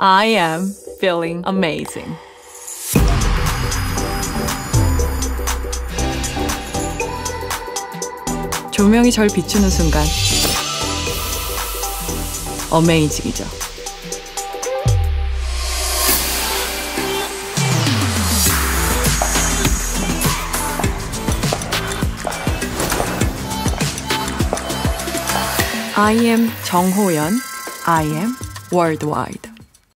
I am feeling amazing. 조명이 절 비추는 순간 어메이징이죠. I am 정호연. I am worldwide.